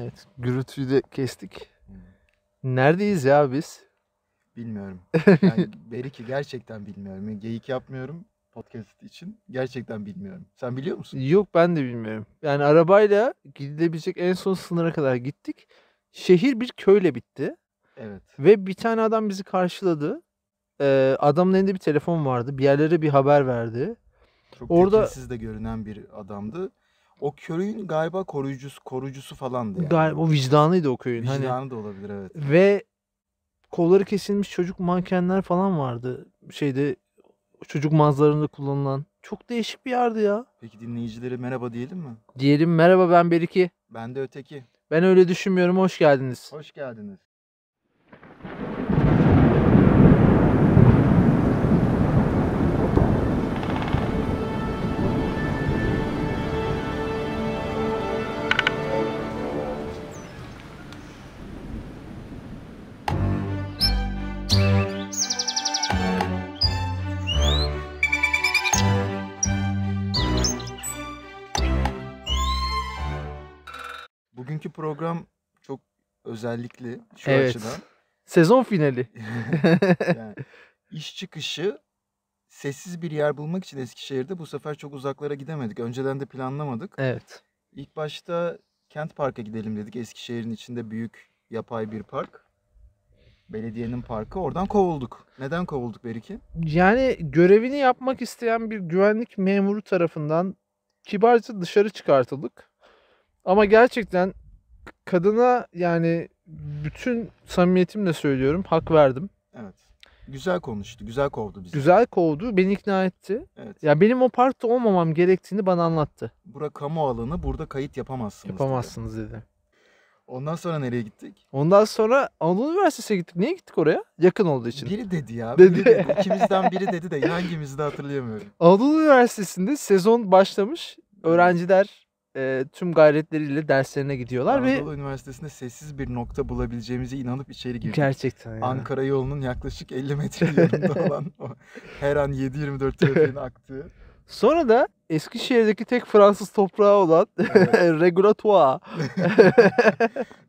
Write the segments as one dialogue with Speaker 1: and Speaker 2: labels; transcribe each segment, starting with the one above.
Speaker 1: Evet. Gürültüyü de kestik. Neredeyiz ya biz?
Speaker 2: Bilmiyorum. Yani Beriki gerçekten bilmiyorum. Geyik yapmıyorum podcast için. Gerçekten bilmiyorum. Sen biliyor musun?
Speaker 1: Yok ben de bilmiyorum. Yani arabayla gidilebilecek en son sınıra kadar gittik. Şehir bir köyle bitti.
Speaker 2: Evet.
Speaker 1: Ve bir tane adam bizi karşıladı. Ee, adamın elinde bir telefon vardı. Bir yerlere bir haber verdi.
Speaker 2: Çok
Speaker 1: Orada-
Speaker 2: Orada... de görünen bir adamdı. O köyün galiba koruyucusu, korucusu falandı yani.
Speaker 1: Galiba o vicdanıydı o köyün. Hani
Speaker 2: Vicdanı da olabilir evet.
Speaker 1: Ve kolları kesilmiş çocuk mankenler falan vardı. Şeyde çocuk mağazalarında kullanılan. Çok değişik bir yerdi ya.
Speaker 2: Peki dinleyicilere merhaba diyelim mi?
Speaker 1: Diyelim merhaba ben Beriki.
Speaker 2: Ben de öteki.
Speaker 1: Ben öyle düşünmüyorum. Hoş geldiniz.
Speaker 2: Hoş geldiniz. Bugünkü program çok özellikli şu
Speaker 1: Evet.
Speaker 2: açıdan.
Speaker 1: Sezon finali.
Speaker 2: Yani iş çıkışı sessiz bir yer bulmak için Eskişehir'de bu sefer çok uzaklara gidemedik. Önceden de planlamadık.
Speaker 1: Evet.
Speaker 2: İlk başta Kent Park'a gidelim dedik. Eskişehir'in içinde büyük yapay bir park. Belediyenin parkı. Oradan kovulduk. Neden kovulduk Beriki?
Speaker 1: Yani görevini yapmak isteyen bir güvenlik memuru tarafından kibarca dışarı çıkartıldık. Ama gerçekten kadına yani bütün samimiyetimle söylüyorum hak verdim.
Speaker 2: Evet. Güzel konuştu. Güzel kovdu bizi.
Speaker 1: Güzel kovdu, beni ikna etti.
Speaker 2: Evet.
Speaker 1: Ya benim o parkta olmamam gerektiğini bana anlattı.
Speaker 2: Bura kamu alanı. Burada kayıt yapamazsınız. dedi.
Speaker 1: Yapamazsınız dedi.
Speaker 2: Ondan sonra nereye gittik?
Speaker 1: Ondan sonra Anadolu Üniversitesi'ne gittik. Niye gittik oraya? Yakın olduğu için.
Speaker 2: Biri dedi ya.
Speaker 1: Dedi.
Speaker 2: Biri dedi. İkimizden biri dedi de hangimizi de hatırlayamıyorum.
Speaker 1: Anadolu Üniversitesi'nde sezon başlamış. Öğrenciler e, tüm gayretleriyle derslerine gidiyorlar ve
Speaker 2: Anadolu Üniversitesi'nde sessiz bir nokta bulabileceğimize inanıp içeri girdik.
Speaker 1: gerçekten yani.
Speaker 2: Ankara yolunun yaklaşık 50 metre yanında olan o her an 7-24 trafiğin aktığı.
Speaker 1: Sonra da Eskişehir'deki tek Fransız toprağı olan
Speaker 2: Evet.
Speaker 1: Regulatoire.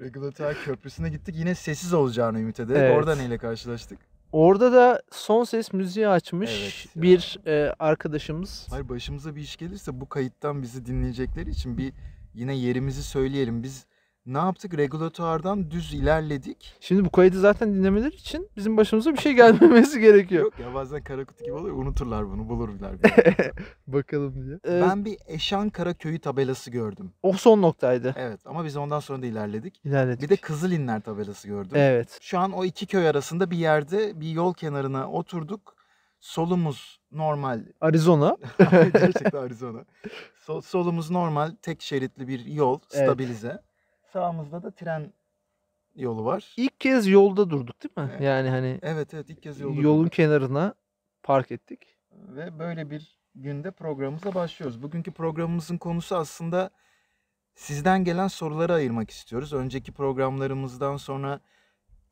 Speaker 2: Regülatör köprüsüne gittik. Yine sessiz olacağını ümit ederek.
Speaker 1: Evet.
Speaker 2: Orada neyle karşılaştık?
Speaker 1: Orada da son ses müziği açmış
Speaker 2: Evet
Speaker 1: bir e, arkadaşımız.
Speaker 2: Hayır başımıza bir iş gelirse bu kayıttan bizi dinleyecekleri için bir yine yerimizi söyleyelim. Biz ne yaptık? Regülatörden düz ilerledik.
Speaker 1: Şimdi bu kaydı zaten dinlemeleri için bizim başımıza bir şey gelmemesi gerekiyor.
Speaker 2: Yok ya bazen kara kutu gibi oluyor. Unuturlar bunu bulurlar.
Speaker 1: Bakalım diye. Ee,
Speaker 2: ben bir Eşankara köyü tabelası gördüm.
Speaker 1: O son noktaydı.
Speaker 2: Evet ama biz ondan sonra da ilerledik.
Speaker 1: İlerledik.
Speaker 2: Bir de Kızılinler tabelası gördüm.
Speaker 1: Evet.
Speaker 2: Şu an o iki köy arasında bir yerde bir yol kenarına oturduk. Solumuz normal.
Speaker 1: Arizona.
Speaker 2: Gerçekten Arizona. Sol- solumuz normal tek şeritli bir yol.
Speaker 1: Evet.
Speaker 2: Sağımızda da tren yolu var.
Speaker 1: İlk kez yolda durduk değil mi?
Speaker 2: Evet.
Speaker 1: Yani hani
Speaker 2: Evet evet ilk kez yolda.
Speaker 1: yolun
Speaker 2: durduk.
Speaker 1: kenarına park ettik.
Speaker 2: Ve böyle bir günde programımıza başlıyoruz. Bugünkü programımızın konusu aslında sizden gelen soruları ayırmak istiyoruz. Önceki programlarımızdan sonra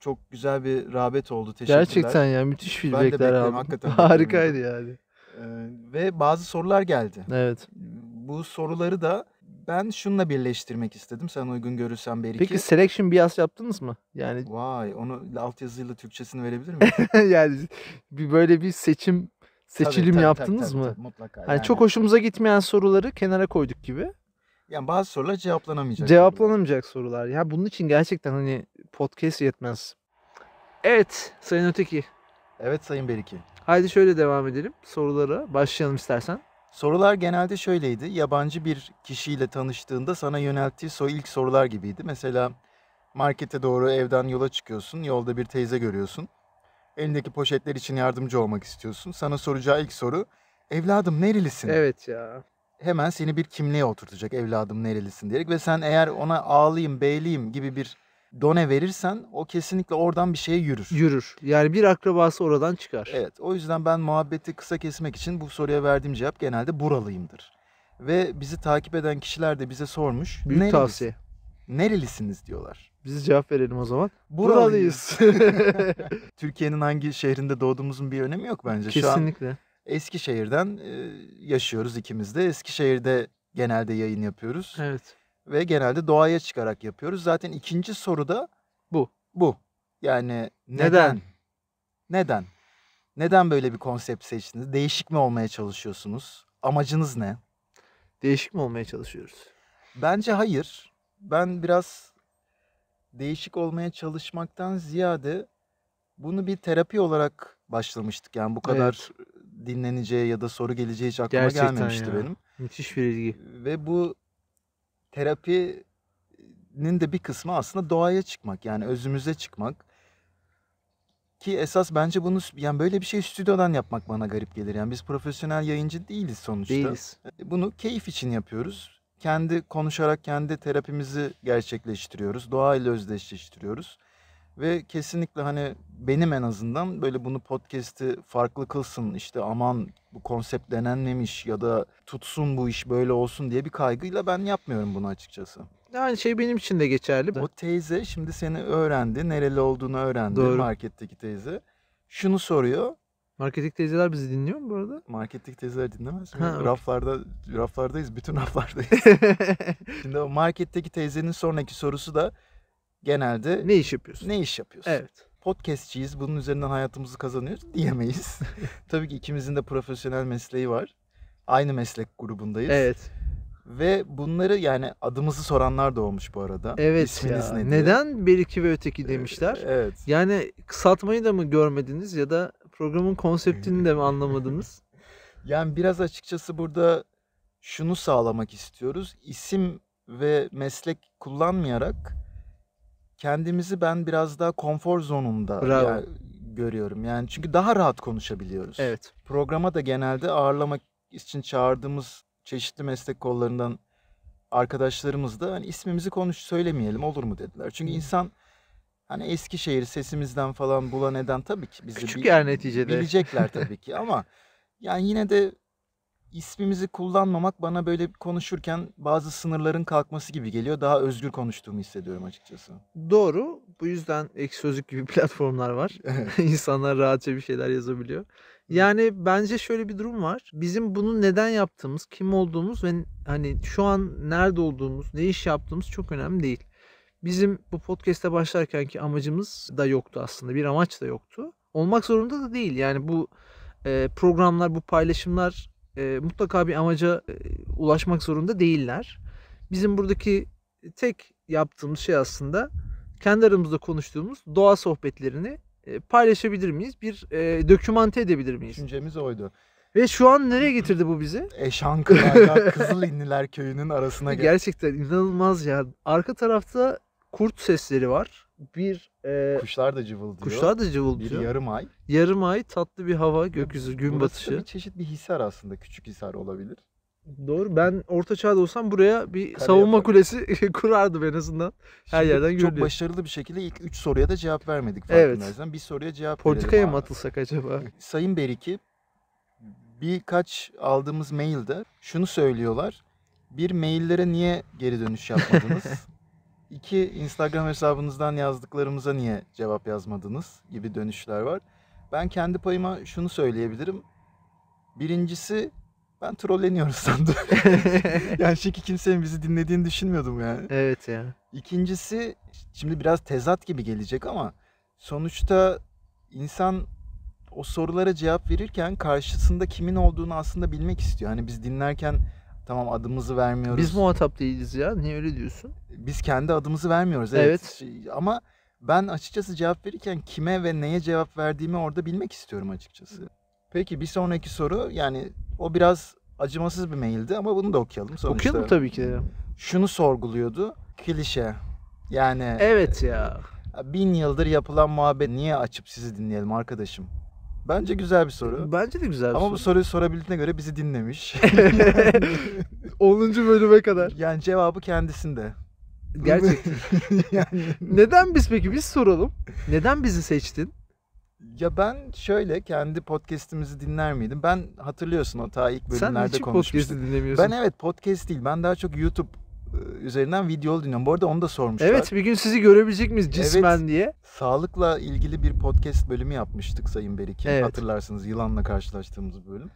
Speaker 2: çok güzel bir rağbet oldu. Teşekkürler.
Speaker 1: Gerçekten ya müthiş
Speaker 2: Ben de
Speaker 1: feedbackler
Speaker 2: bekliyorum,
Speaker 1: aldım.
Speaker 2: hakikaten
Speaker 1: Harikaydı yani.
Speaker 2: Ee, ve bazı sorular geldi.
Speaker 1: Evet.
Speaker 2: Bu soruları da ben şununla birleştirmek istedim. Sen uygun görürsen belki.
Speaker 1: Peki selection bias yaptınız mı? Yani
Speaker 2: Vay onu altyazıyla Türkçesini verebilir miyim?
Speaker 1: yani bir böyle bir seçim
Speaker 2: Tabii,
Speaker 1: seçilim
Speaker 2: tabii,
Speaker 1: yaptınız
Speaker 2: tabii,
Speaker 1: mı?
Speaker 2: tabii, mutlaka.
Speaker 1: Hani
Speaker 2: yani.
Speaker 1: çok hoşumuza gitmeyen soruları kenara koyduk gibi.
Speaker 2: Yani bazı sorular cevaplanamayacak.
Speaker 1: Cevaplanamayacak sorular. Ya bunun için gerçekten hani podcast yetmez. Evet Sayın Öteki.
Speaker 2: Evet Sayın Beriki.
Speaker 1: Haydi şöyle devam edelim sorulara. Başlayalım istersen.
Speaker 2: Sorular genelde şöyleydi. Yabancı bir kişiyle tanıştığında sana yönelttiği soru ilk sorular gibiydi. Mesela markete doğru evden yola çıkıyorsun. Yolda bir teyze görüyorsun. Elindeki poşetler için yardımcı olmak istiyorsun. Sana soracağı ilk soru evladım nerelisin?
Speaker 1: Evet ya.
Speaker 2: Hemen seni bir kimliğe oturtacak evladım nerelisin diyerek ve sen eğer ona ağlayayım, beyliyim gibi bir done verirsen o kesinlikle oradan bir şeye yürür.
Speaker 1: Yürür. Yani bir akrabası oradan çıkar.
Speaker 2: Evet, o yüzden ben muhabbeti kısa kesmek için bu soruya verdiğim cevap genelde buralıyımdır. Ve bizi takip eden kişiler de bize sormuş.
Speaker 1: Büyük
Speaker 2: "Nerelisin-
Speaker 1: tavsiye.
Speaker 2: Nerelisiniz diyorlar.
Speaker 1: Biz cevap verelim o zaman.
Speaker 2: Buralıyız. Türkiye'nin hangi şehrinde doğduğumuzun bir önemi yok bence. Şu an
Speaker 1: Kesinlikle.
Speaker 2: Eskişehir'den yaşıyoruz ikimiz de. Eskişehir'de genelde yayın yapıyoruz.
Speaker 1: Evet.
Speaker 2: Ve genelde doğaya çıkarak yapıyoruz. Zaten ikinci soru da
Speaker 1: Bu.
Speaker 2: Bu. Yani neden?
Speaker 1: Neden?
Speaker 2: Neden? Neden böyle bir konsept seçtiniz? Değişik mi olmaya çalışıyorsunuz? Amacınız ne?
Speaker 1: Değişik mi olmaya çalışıyoruz?
Speaker 2: Bence hayır. Ben biraz değişik olmaya çalışmaktan ziyade bunu bir terapi olarak başlamıştık. Yani bu kadar dinleneceği ya da soru geleceği hiç aklıma
Speaker 1: Gerçekten
Speaker 2: gelmemişti
Speaker 1: ya.
Speaker 2: benim.
Speaker 1: Müthiş bir ilgi.
Speaker 2: Ve bu terapinin de bir kısmı aslında doğaya çıkmak. Yani özümüze çıkmak. Ki esas bence bunu yani böyle bir şey stüdyodan yapmak bana garip gelir. Yani biz profesyonel yayıncı değiliz sonuçta.
Speaker 1: Değiliz.
Speaker 2: Bunu keyif için yapıyoruz. Kendi konuşarak kendi terapimizi gerçekleştiriyoruz. Doğayla özdeşleştiriyoruz. Ve kesinlikle hani benim en azından böyle bunu podcast'i farklı kılsın işte aman bu konsept denenmemiş ya da tutsun bu iş böyle olsun diye bir kaygıyla ben yapmıyorum bunu açıkçası.
Speaker 1: Aynı şey benim için de geçerli.
Speaker 2: O teyze şimdi seni öğrendi, nereli olduğunu öğrendi
Speaker 1: Doğru.
Speaker 2: marketteki teyze. Şunu soruyor.
Speaker 1: Marketing teyzeler bizi dinliyor mu bu arada?
Speaker 2: Marketteki teyzeler dinlemez mi?
Speaker 1: Ha, okey.
Speaker 2: Raflarda, raflardayız, bütün raflardayız. Şimdi o marketteki teyzenin sonraki sorusu da genelde
Speaker 1: ne iş yapıyorsun?
Speaker 2: ne iş yapıyorsun?
Speaker 1: Evet.
Speaker 2: Podcastçiyiz, bunun üzerinden hayatımızı kazanıyoruz diyemeyiz. Tabii ki ikimizin de profesyonel mesleği var. Aynı meslek grubundayız.
Speaker 1: Evet.
Speaker 2: Ve bunları yani adımızı soranlar da olmuş bu arada.
Speaker 1: Evet
Speaker 2: İsminiz
Speaker 1: ya.
Speaker 2: ne diye.
Speaker 1: Neden bir iki ve öteki demişler?
Speaker 2: Evet.
Speaker 1: Yani kısaltmayı da mı görmediniz ya da programın konseptini de mi anlamadınız?
Speaker 2: Yani biraz açıkçası burada şunu sağlamak istiyoruz. İsim ve meslek kullanmayarak kendimizi ben biraz daha konfor zonunda
Speaker 1: Bravo.
Speaker 2: yani görüyorum. Yani çünkü daha rahat konuşabiliyoruz.
Speaker 1: Evet.
Speaker 2: Programa da genelde ağırlamak için çağırdığımız çeşitli meslek kollarından arkadaşlarımız da hani ismimizi konuş söylemeyelim olur mu dediler. Çünkü insan hani Eskişehir sesimizden falan bulan eden tabii ki bizi
Speaker 1: Küçük
Speaker 2: bil-
Speaker 1: yer neticede.
Speaker 2: bilecekler tabii ki ama yani yine de ismimizi kullanmamak bana böyle konuşurken bazı sınırların kalkması gibi geliyor. Daha özgür konuştuğumu hissediyorum açıkçası.
Speaker 1: Doğru. Bu yüzden ek sözlük gibi platformlar var.
Speaker 2: Evet.
Speaker 1: İnsanlar rahatça bir şeyler yazabiliyor. Yani bence şöyle bir durum var. Bizim bunu neden yaptığımız, kim olduğumuz ve hani şu an nerede olduğumuz, ne iş yaptığımız çok önemli değil. Bizim bu podcast'e başlarkenki amacımız da yoktu aslında. Bir amaç da yoktu. Olmak zorunda da değil. Yani bu e, programlar, bu paylaşımlar e, mutlaka bir amaca e, ulaşmak zorunda değiller. Bizim buradaki tek yaptığımız şey aslında kendi aramızda konuştuğumuz doğa sohbetlerini e, paylaşabilir miyiz? Bir e, dokümante edebilir miyiz?
Speaker 2: Düşüncemiz oydu.
Speaker 1: Ve şu an nereye getirdi bu bizi?
Speaker 2: Eşankılarla Kızılinliler köyünün arasına gel.
Speaker 1: Gerçekten inanılmaz ya. Arka tarafta kurt sesleri var. Bir e,
Speaker 2: Kuşlar da cıvıldıyor.
Speaker 1: kuşlar da
Speaker 2: bir
Speaker 1: cıvıldıyor.
Speaker 2: yarım ay.
Speaker 1: Yarım ay tatlı bir hava, gökyüzü, gün
Speaker 2: Burası
Speaker 1: batışı.
Speaker 2: bir çeşit bir hisar aslında. Küçük hisar olabilir.
Speaker 1: Doğru. Ben orta çağda olsam buraya bir
Speaker 2: Kale
Speaker 1: savunma
Speaker 2: yapar.
Speaker 1: kulesi kurardım en azından. Her
Speaker 2: Şimdi
Speaker 1: yerden
Speaker 2: Çok
Speaker 1: görülüyor.
Speaker 2: başarılı bir şekilde ilk 3 soruya da cevap vermedik
Speaker 1: Evet.
Speaker 2: farkındaysan. Bir soruya cevap
Speaker 1: Politikaya mı atılsak acaba?
Speaker 2: Sayın Beriki birkaç aldığımız mailde şunu söylüyorlar. Bir maillere niye geri dönüş yapmadınız? İki Instagram hesabınızdan yazdıklarımıza niye cevap yazmadınız gibi dönüşler var. Ben kendi payıma şunu söyleyebilirim. Birincisi ben trolleniyoruz sandım. yani çünkü kimsenin bizi dinlediğini düşünmüyordum yani.
Speaker 1: evet ya.
Speaker 2: İkincisi şimdi biraz tezat gibi gelecek ama sonuçta insan o sorulara cevap verirken karşısında kimin olduğunu aslında bilmek istiyor. Hani biz dinlerken tamam adımızı vermiyoruz.
Speaker 1: Biz muhatap değiliz ya. Niye öyle diyorsun?
Speaker 2: Biz kendi adımızı vermiyoruz evet.
Speaker 1: Evet.
Speaker 2: Ama ben açıkçası cevap verirken kime ve neye cevap verdiğimi orada bilmek istiyorum açıkçası. Peki bir sonraki soru yani o biraz acımasız bir maildi ama bunu da okuyalım sonuçta.
Speaker 1: Okuyalım tabii ki.
Speaker 2: Şunu sorguluyordu. Klişe. Yani
Speaker 1: Evet ya.
Speaker 2: bin yıldır yapılan muhabbet niye açıp sizi dinleyelim arkadaşım? Bence güzel bir soru.
Speaker 1: Bence de güzel bir
Speaker 2: Ama bu
Speaker 1: soru.
Speaker 2: soruyu sorabildiğine göre bizi dinlemiş.
Speaker 1: 10. bölüme kadar.
Speaker 2: yani cevabı kendisinde.
Speaker 1: Gerçekten.
Speaker 2: yani
Speaker 1: Neden biz peki? Biz soralım. Neden bizi seçtin?
Speaker 2: ya ben şöyle kendi podcast'imizi dinler miydim? Ben hatırlıyorsun o ta ilk
Speaker 1: Sen
Speaker 2: bölümlerde
Speaker 1: hiç
Speaker 2: konuşmuştuk.
Speaker 1: podcast'i dinlemiyorsun.
Speaker 2: Ben evet podcast değil. Ben daha çok YouTube üzerinden videolu dinliyorum. Bu arada onu da sormuşlar.
Speaker 1: Evet bir gün sizi görebilecek miyiz cismen
Speaker 2: Evet.
Speaker 1: diye.
Speaker 2: Sağlıkla ilgili bir podcast bölümü yapmıştık Sayın Beriki.
Speaker 1: Evet.
Speaker 2: Hatırlarsınız yılanla karşılaştığımız bölüm.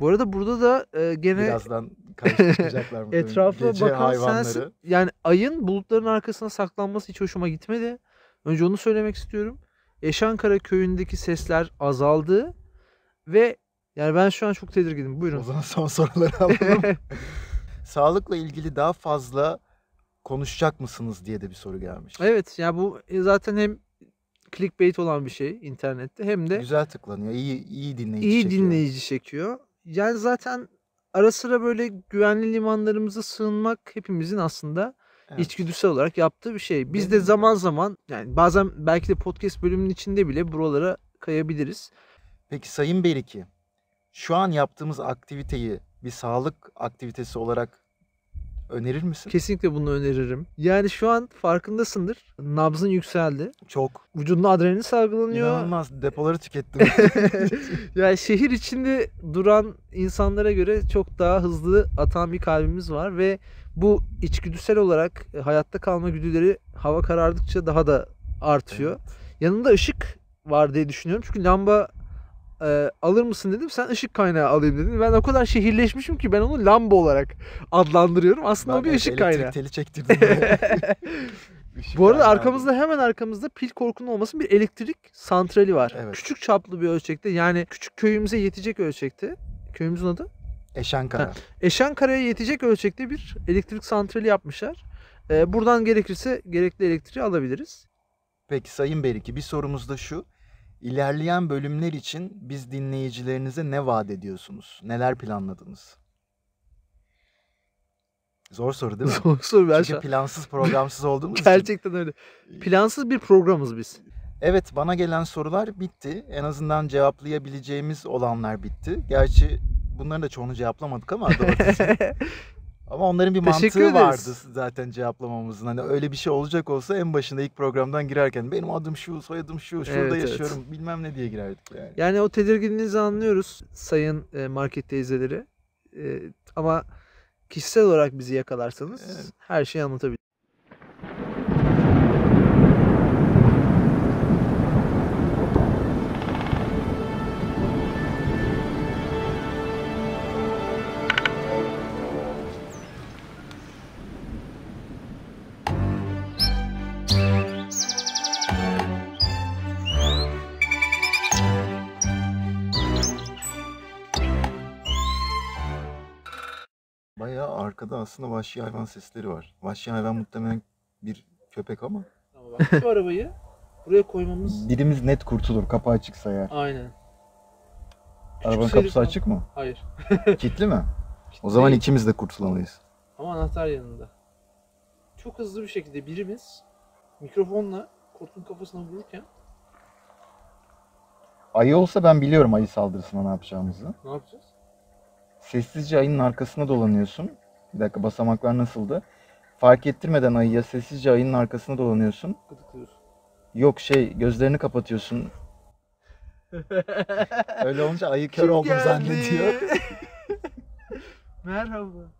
Speaker 1: Bu arada burada da e, gene
Speaker 2: Birazdan karşı çıkacaklar mı?
Speaker 1: etrafa
Speaker 2: Gece
Speaker 1: bakan
Speaker 2: hayvanları.
Speaker 1: sensin. Yani ayın bulutların arkasına saklanması hiç hoşuma gitmedi. Önce onu söylemek istiyorum. Eşankara köyündeki sesler azaldı ve yani ben şu an çok tedirginim.
Speaker 2: O
Speaker 1: Buyurun.
Speaker 2: zaman son soruları alalım. Sağlıkla ilgili daha fazla konuşacak mısınız diye de bir soru gelmiş.
Speaker 1: evet ya bu e, zaten hem clickbait olan bir şey internette hem de
Speaker 2: Güzel tıklanıyor. İyi iyi dinleyici
Speaker 1: iyi
Speaker 2: çekiyor.
Speaker 1: dinleyici çekiyor. Yani zaten ara sıra böyle güvenli limanlarımıza sığınmak hepimizin aslında
Speaker 2: Evet.
Speaker 1: içgüdüsel olarak yaptığı bir şey. Biz
Speaker 2: Benim
Speaker 1: de
Speaker 2: de.
Speaker 1: zaman zaman yani bazen belki de podcast bölümünün içinde bile buralara kayabiliriz.
Speaker 2: Peki Sayın Beriki, şu an yaptığımız aktiviteyi bir sağlık aktivitesi olarak önerir misin?
Speaker 1: Kesinlikle bunu öneririm. Yani şu an farkındasındır. Nabzın yükseldi.
Speaker 2: Çok.
Speaker 1: Vücudunda adrenalin salgılanıyor.
Speaker 2: İnanılmaz depoları tükettim.
Speaker 1: yani şehir içinde duran insanlara göre çok daha hızlı atan bir kalbimiz var ve bu içgüdüsel olarak e, hayatta kalma güdüleri hava karardıkça daha da artıyor.
Speaker 2: Evet.
Speaker 1: Yanında ışık var diye düşünüyorum. Çünkü lamba e, alır mısın dedim. Sen ışık kaynağı alayım dedin. Ben o kadar şehirleşmişim ki ben onu lamba olarak adlandırıyorum. Aslında o bir
Speaker 2: Ben
Speaker 1: ışık
Speaker 2: elektrik
Speaker 1: kaynağı.
Speaker 2: teli çektirdim.
Speaker 1: Bu arada arkamızda hemen arkamızda pil korkunun olmasın bir elektrik santrali var.
Speaker 2: Evet.
Speaker 1: Küçük çaplı bir ölçekte yani küçük köyümüze yetecek ölçekte. Köyümüzün adı?
Speaker 2: Eşankara.
Speaker 1: Eşankara'ya yetecek ölçekte bir elektrik santrali yapmışlar. Ee, buradan gerekirse gerekli elektriği alabiliriz.
Speaker 2: Peki Sayın Beriki bir sorumuz da şu. İlerleyen bölümler için biz dinleyicilerinize ne vaat ediyorsunuz? Neler planladınız? Zor soru değil mi?
Speaker 1: Soru soru ben
Speaker 2: Çünkü
Speaker 1: an-
Speaker 2: plansız programsız olduğumuz için.
Speaker 1: Gerçekten öyle. Plansız bir programız biz.
Speaker 2: Evet bana gelen sorular bitti. En azından cevaplayabileceğimiz olanlar bitti. Gerçi bunların da çoğunu cevaplamadık ama doğrusu. Ama onların bir
Speaker 1: Teşekkür
Speaker 2: mantığı vardı
Speaker 1: ederiz.
Speaker 2: zaten cevaplamamızın. Hani öyle bir şey olacak olsa en başında ilk programdan girerken benim adım şu, soyadım şu, şurada
Speaker 1: Evet, evet.
Speaker 2: yaşıyorum bilmem ne diye girerdik yani.
Speaker 1: Yani o tedirginliğinizi anlıyoruz sayın e, market teyzeleri. E, ama kişisel olarak bizi yakalarsanız
Speaker 2: Evet.
Speaker 1: her şeyi anlatabiliriz.
Speaker 2: Bayağı arkada aslında vahşi hayvan sesleri var. Vahşi hayvan muhtemelen bir köpek ama.
Speaker 1: Ama bak şu arabayı buraya koymamız
Speaker 2: Birimiz net kurtulur kapı açıksa eğer.
Speaker 1: aynen.
Speaker 2: Arabanın
Speaker 1: Küçük
Speaker 2: kapısı
Speaker 1: seri-
Speaker 2: açık mı?
Speaker 1: Hayır.
Speaker 2: Kilitli mi? O zaman
Speaker 1: değil.
Speaker 2: ikimiz de kurtulamayız.
Speaker 1: Ama anahtar yanında. Çok hızlı bir şekilde birimiz mikrofonla kurtun kafasına vururken
Speaker 2: Ayı olsa ben biliyorum ayı saldırısına ne yapacağımızı.
Speaker 1: ne yapacağız?
Speaker 2: Sessizce ayının arkasına dolanıyorsun. Bir dakika basamaklar nasıldı? Fark ettirmeden ayıya sessizce ayının arkasına dolanıyorsun.
Speaker 1: Gıdıklıyorsun.
Speaker 2: Yok şey gözlerini kapatıyorsun. Öyle olunca ayı kör
Speaker 1: Kim geldi?
Speaker 2: zannediyor.
Speaker 1: Merhaba.